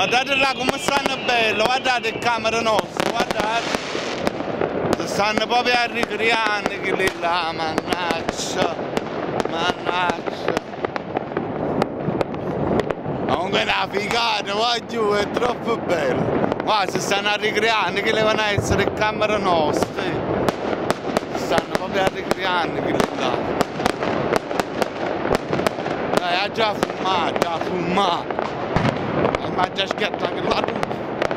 Guardate là come stanno bello, guardate il camera nostro, guardate. Si stanno proprio a ricreare che lì là, mannaggia. Mannaggia. Comunque è una figata, va giù, è troppo bello. Guarda, si stanno a ricreare che devono essere le camere nostre. Si stanno proprio a ricreare che lì là. Dai, ha già fumato, ha fumato. E mi ha già schiattato là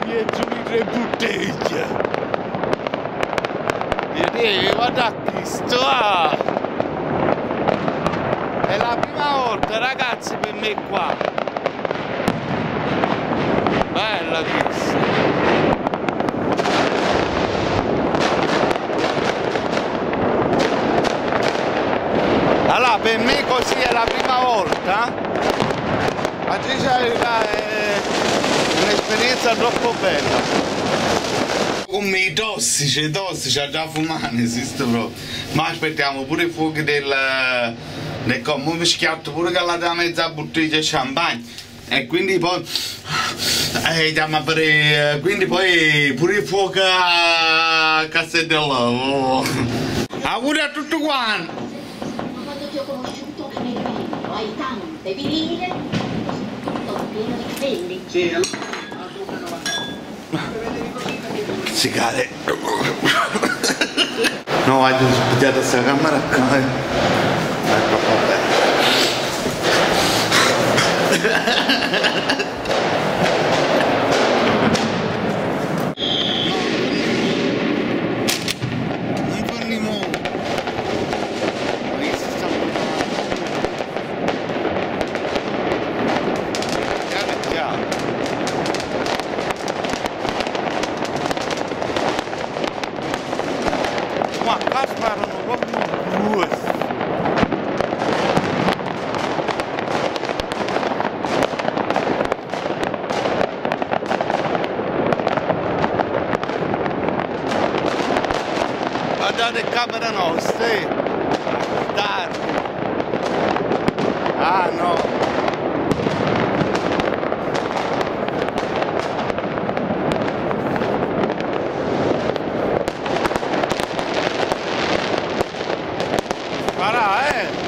dietro di tre bottiglie. Vedete, guarda qui, sto. È la prima volta, ragazzi, per me qua. Bella questa. Allora, per me così è la prima volta. Ma verità, è un'esperienza troppo bella. Come i tossici, i tossici, ha già fumato, esiste proprio. Ma aspettiamo pure i fuochi del... del commo, mi schiatto pure che la da mezza bottiglia di champagne. E quindi poi... Eh, andiamo a bere... Quindi poi pure il fuoco a Cassettello. Oh. Auguri a tutti quanti! Ma quando ti ho conosciuto eri vivo, hai tante virile, soprattutto pieno di capelli. Sì, allora. Cicare. No, voglio spugliare questa camera qua. È troppo bello. Non fanno i muovi. Ma che si sta Piano piano. Ma qua sparano proprio due. Guardate camera nostra, eh. Guardate. Ah no. Farà, eh!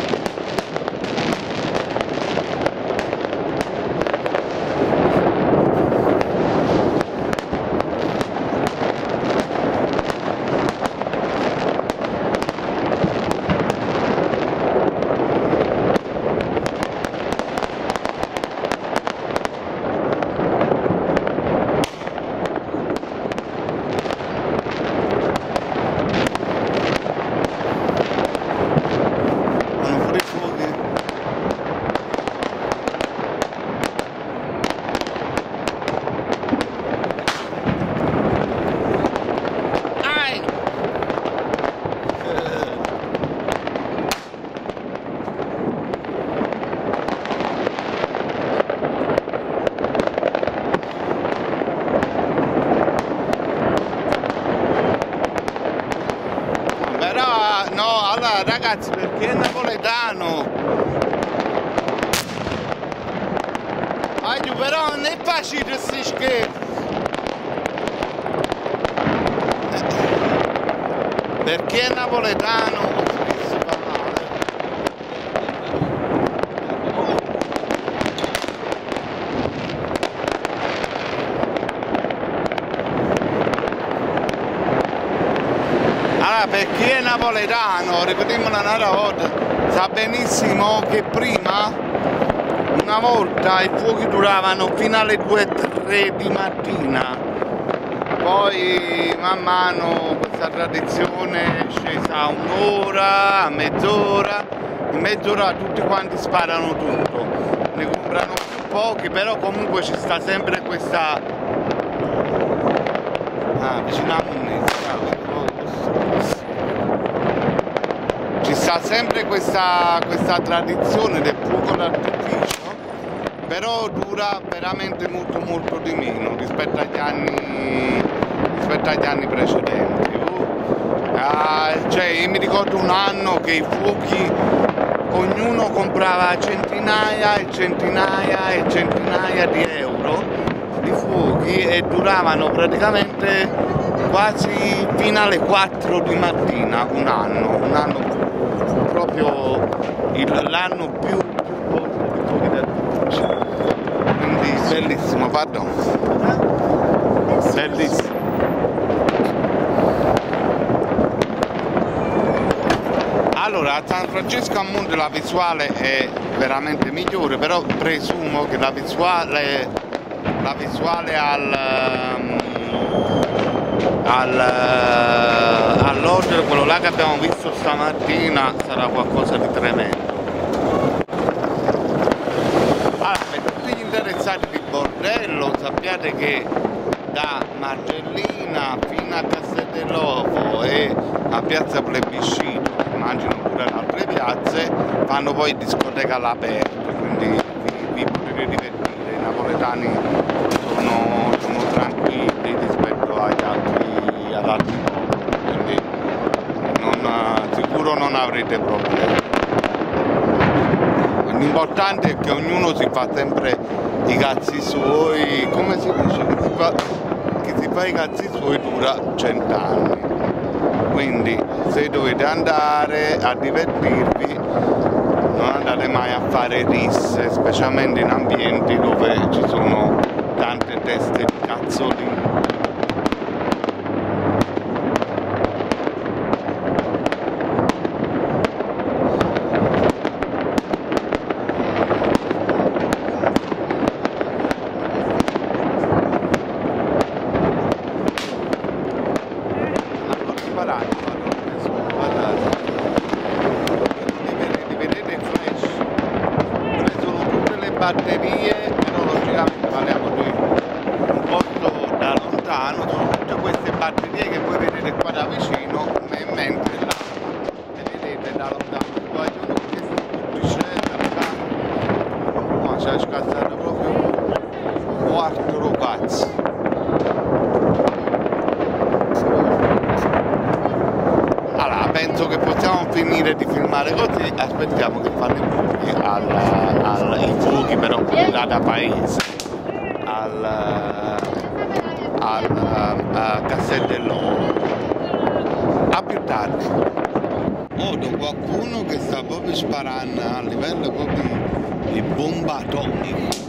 Vanno fuori i fuochi. Ai! Eh. Però no, allora ragazzi perché è napoletano? Aiu, però non è facile questi scherzi. Perché è napoletano? si fa male. Allora, per chi è napoletano, ripetiamo un'altra volta, sa benissimo che prima, una volta, i fuochi duravano fino alle 2-3 di mattina. Poi man mano questa tradizione è scesa a un'ora, a mezz'ora, in mezz'ora tutti quanti sparano tutto, ne comprano più pochi, però comunque ci sta sempre questa... Ah, vicino a Munizia, sta sempre questa, questa tradizione del fuoco d'artificio, però dura veramente molto molto di meno rispetto agli anni, rispetto agli anni precedenti. Uh, cioè, io mi ricordo un anno che i fuochi ognuno comprava centinaia e centinaia e centinaia di euro di fuochi e duravano praticamente quasi fino alle 4 di mattina, un anno, un anno proprio l'anno più, più bellissimo, pardon. Bellissimo. Allora, a San Francesco a Monte la visuale è veramente migliore, però presumo che la visuale, la visuale al, um, al, all'hotel, quello là che abbiamo visto stamattina, sarà qualcosa di tremendo. Allora, per tutti gli interessati di bordello, sappiate che da Margellina fino a Castel dell'Ovo e a Piazza Plebiscito immagino pure in altre piazze, fanno poi discoteca all'aperto, quindi vi, vi potete divertire. I napoletani sono, sono altri, ad altri popoli, quindi non, sicuro non avrete problemi. L'importante è che ognuno si fa sempre i cazzi suoi, come si dice, che si fa, che si fa i cazzi suoi dura cent'anni quindi se dovete andare a divertirvi non andate mai a fare risse specialmente in ambienti dove ci sono tante teste di cazzolini batterie, però logicamente parliamo di un posto da lontano, sono tutte queste batterie che voi vedete qua da vicino, mentre là le vedete da lontano, qua ci sono queste pubblicette, ma ci ha scassato proprio quattro pazzi. Allora, penso che possiamo finire di filmare così, aspettiamo che fanno i fuochi alla, alla, i fuochi però là da paese, al, a dell'Oro. A più tardi. Vedo qualcuno che sta proprio sparando a livello proprio di bomba atomica.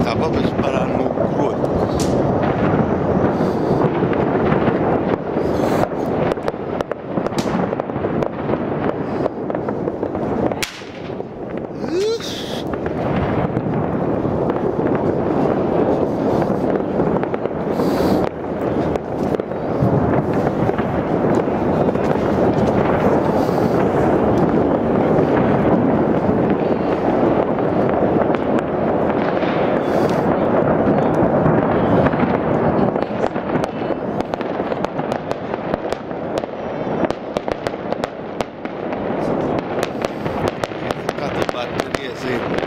sta proprio sparando crudo. Batterie semplici.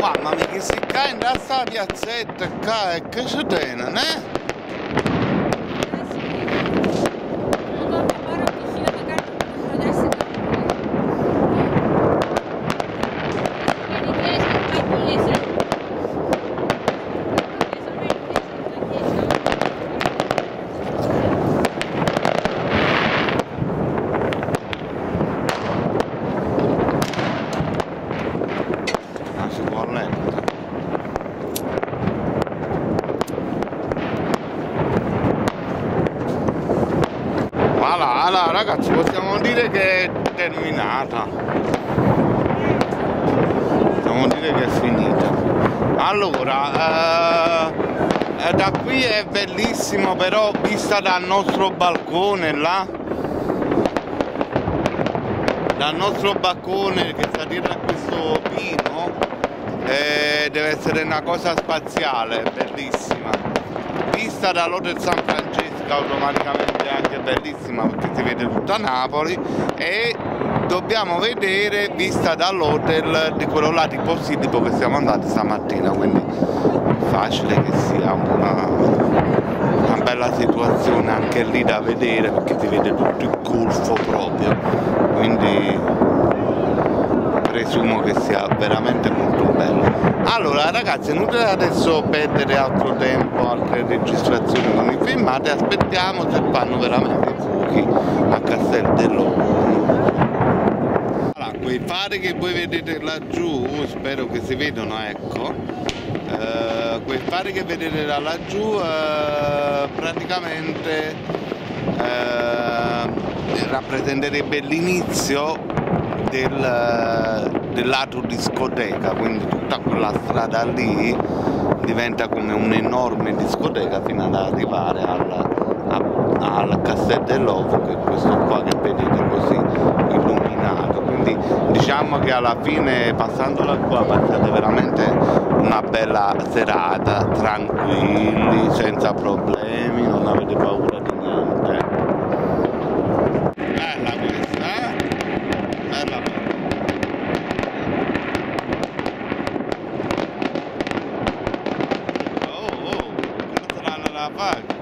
Mamma mia che si cade in sta piazzetta qua e che ci tene, eh? Ah, si può lento. Voilà, allora ragazzi possiamo dire che è terminata. Possiamo dire che è finita. Allora, eh, da qui è bellissimo però vista dal nostro balcone là. Dal nostro balcone che sta dietro a questo pino eh, deve essere una cosa spaziale, bellissima. Vista dall'Hotel San Francesco automaticamente è anche bellissima perché si vede tutta Napoli e dobbiamo vedere vista dall'hotel di quello là di Posillipo che siamo andati stamattina quindi facile che sia una, una bella situazione anche lì da vedere perché si vede tutto il golfo proprio. Quindi presumo che sia veramente molto bello. Allora ragazzi è inutile adesso perdere altro tempo altre registrazioni con i filmati. Aspettiamo se fanno veramente i fuochi a Castel dell'Ovo allora, quei fari che voi vedete laggiù spero che si vedano ecco. Eh, quei fari che vedete da laggiù eh, praticamente eh, rappresenterebbe l'inizio del, del lato discoteca, quindi tutta quella strada lì diventa come un'enorme discoteca fino ad arrivare al, al Castel dell'Ovo che è questo qua che vedete così illuminato. Quindi diciamo che alla fine passandola qua passate veramente una bella serata tranquilli senza problemi non avete paura di niente bella questa eh? bella bella oh oh come saranno la Vegas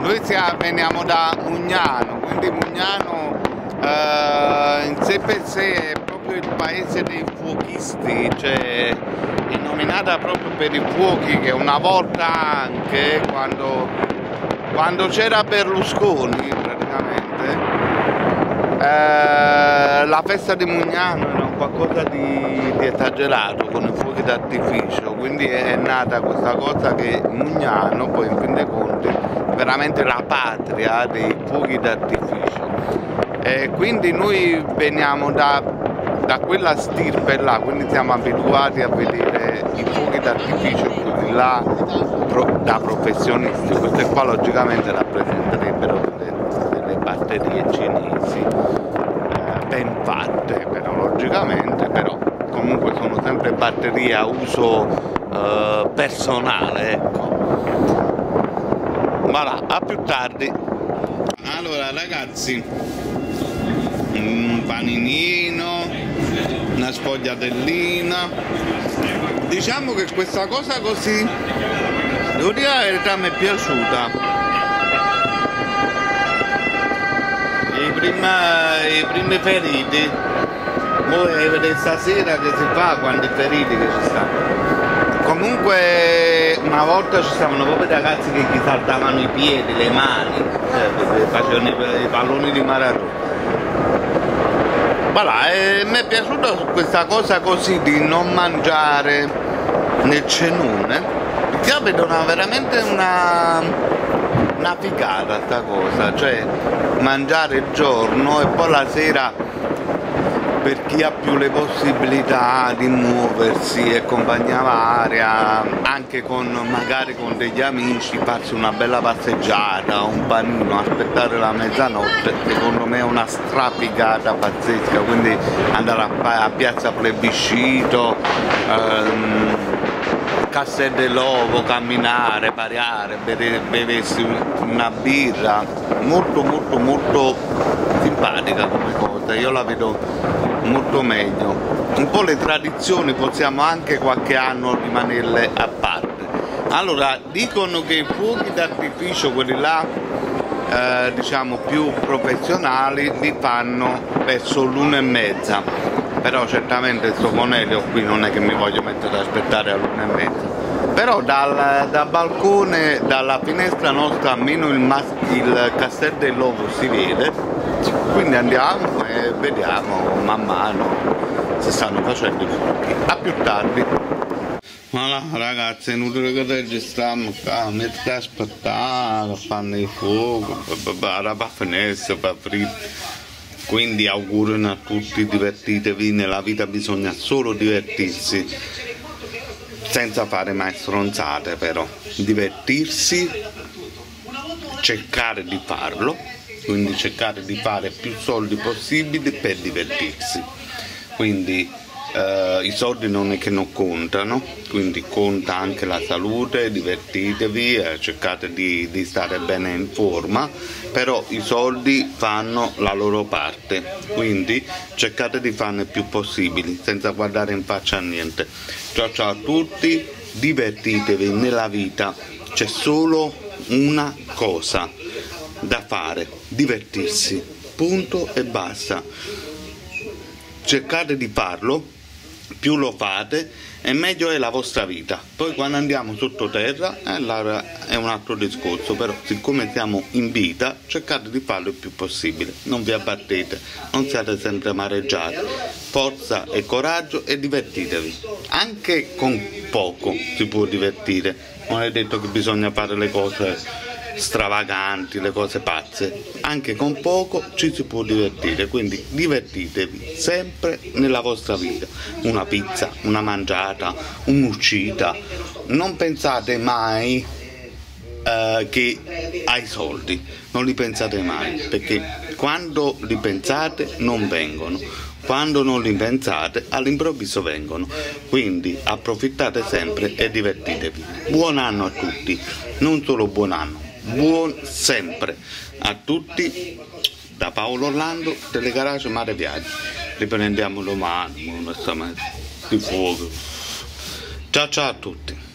Noi sia- veniamo da Mugnano, quindi Mugnano eh, in sé per sé è proprio il paese dei fuochisti, cioè è nominata proprio per i fuochi che una volta anche quando, quando c'era Berlusconi praticamente eh, la festa di Mugnano era qualcosa di, di esagerato con i fuochi d'artificio, quindi è nata questa cosa che Mugnano poi in fin dei conti veramente la patria dei fuochi d'artificio. E quindi noi veniamo da, da quella stirpe là, quindi siamo abituati a vedere i fuochi d'artificio quelli là pro- da professionisti, queste qua logicamente rappresenterebbero delle, delle batterie cinesi eh, ben fatte però logicamente però comunque sono sempre batterie a uso eh, personale ecco voilà a più tardi. Allora ragazzi un paninino una sfogliatellina diciamo che questa cosa così devo dire la verità mi è piaciuta. I, prima, i primi feriti voi vedete stasera che si fa quanti feriti che ci stanno comunque una volta ci stavano proprio i ragazzi che gli saltavano i piedi, le mani cioè, facevano i, palloni di maratona voilà, e mi è piaciuta questa cosa così di non mangiare nel cenone. Perché la vedo una- veramente una, una figata sta cosa, cioè mangiare il giorno e poi la sera per chi ha più le possibilità di muoversi e compagnia varia, anche con magari con degli amici, farsi una bella passeggiata, un panino, aspettare la mezzanotte, secondo me è una strapicata pazzesca, quindi andare a, a piazza plebiscito, ehm, Castel dell'Ovo, camminare, pariare, bere, beversi una birra, molto molto molto simpatica come cosa, io la vedo molto meglio. Un po' le tradizioni possiamo anche qualche anno rimanerle a parte. Allora, dicono che i fuochi d'artificio, quelli là, eh, diciamo più professionali, li fanno verso l'una e mezza però certamente il Somonelio qui non è che mi voglio mettere ad aspettare all'una e mezza però dal, dal balcone dalla finestra nostra almeno il, il Castel dell'Ovo si vede quindi andiamo e vediamo man mano se stanno facendo i fuochi a più tardi. Voilà, ragazzi, è inutile che registriamo qua, metti a aspettare, fanno il fuoco, la finestra, per aprire. Quindi augurano a tutti, divertitevi, nella vita bisogna solo divertirsi, senza fare mai stronzate però, divertirsi, cercare di farlo quindi cercare di fare più soldi possibili per divertirsi. Quindi eh, i soldi non è che non contano, quindi conta anche la salute, divertitevi, eh, cercate di, di, stare bene in forma, però i soldi fanno la loro parte, quindi cercate di farne più possibili senza guardare in faccia a niente. Ciao ciao a tutti, divertitevi nella vita, c'è solo una cosa da fare, divertirsi, punto e basta. Cercate di farlo più lo fate e meglio è la vostra vita. Poi quando andiamo sottoterra eh, è un altro discorso, però siccome siamo in vita cercate di farlo il più possibile, non vi abbattete, non siate sempre amareggiati, forza e coraggio e divertitevi. Anche con poco si può divertire, non è detto che bisogna fare le cose stravaganti, le cose pazze. Anche con poco ci si può divertire, quindi divertitevi sempre nella vostra vita. Una pizza, una mangiata, un'uscita. Non pensate mai uh, che ai soldi, non li pensate mai, perché quando li pensate non vengono quando non li pensate all'improvviso vengono quindi approfittate sempre e divertitevi buon anno a tutti non solo buon anno buon sempre a tutti da Paolo Orlando delle Garage Mare Viaggi. Riprendiamo domani onestamente di fuoco. Ciao ciao a tutti